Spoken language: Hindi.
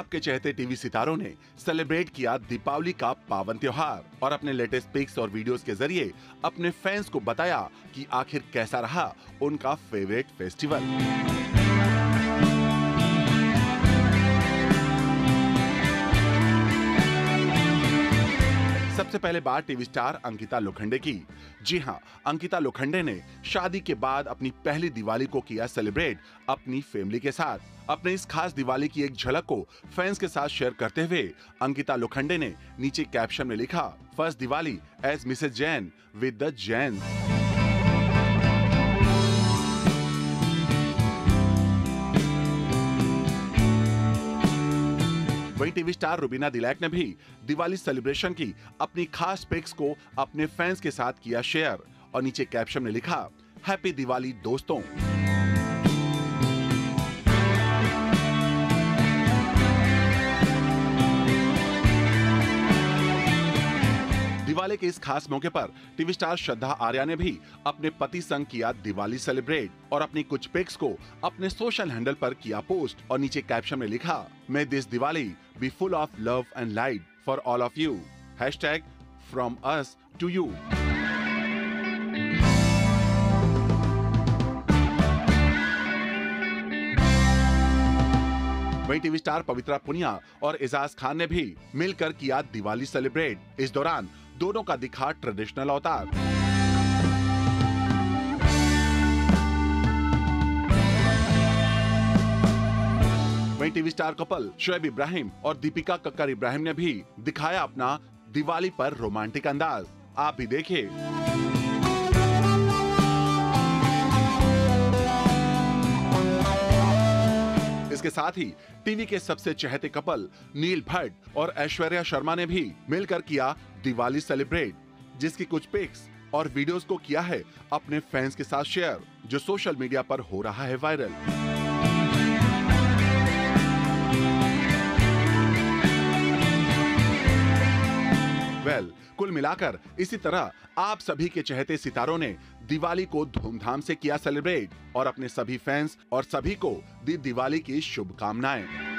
आपके चहते टीवी सितारों ने सेलिब्रेट किया दीपावली का पावन त्योहार और अपने लेटेस्ट पिक्स और वीडियोस के ज़रिए अपने फैंस को बताया कि आखिर कैसा रहा उनका फेवरेट फेस्टिवल। सबसे पहले बात टीवी स्टार अंकिता लोखंडे की। जी हाँ अंकिता लोखंडे ने शादी के बाद अपनी पहली दिवाली को किया सेलिब्रेट अपनी फैमिली के साथ। अपने इस खास दिवाली की एक झलक को फैंस के साथ शेयर करते हुए अंकिता लोखंडे ने नीचे कैप्शन में लिखा first Diwali as Mrs Jain with the Jain वहीं टीवी स्टार रुबीना दिलैक ने भी दिवाली सेलिब्रेशन की अपनी खास पिक्स को अपने फैंस के साथ किया शेयर। और नीचे कैप्शन में लिखा, हैप्पी दिवाली, दोस्तों। दिवाली के इस खास मौके पर टीवी स्टार श्रद्धा आर्या ने भी अपने पति संग किया दिवाली सेलिब्रेट और अपनी कुछ पिक्स को अपने सोशल हैंडल पर किया पोस्ट और नीचे कैप्शन में लिखा, may this Diwali be full of love and light for all of you. Hashtag, from us to you. वहीं टीवी स्टार पवित्रा पुनिया और एजाज खान ने भी मिलकर किया दिवाली सेलिब्रेट। इस दौरान दोनों का दिखा ट्रेडिशनल अवतार। वहीं TV star couple Shoaib Ibrahim और दीपिका कक्कर इब्राहिम ने भी दिखाया अपना दिवाली पर रोमांटिक अंदाज। आप भी देखिए। इसके साथ ही टीवी के सबसे चहते कपल नील भट्ट और ऐश्वर्या शर्मा ने भी मिलकर किया दिवाली सेलिब्रेट, जिसकी कुछ पिक्स और वीडियोस को किया है अपने फैंस के साथ शेयर जो सोशल मीडिया पर हो रहा है वायरल कुल मिलाकर इसी तरह आप सभी के चहते सितारों ने दिवाली को धूमधाम से किया सेलिब्रेट और अपने सभी फैंस और सभी को दी दिवाली की शुभकामनाएँ।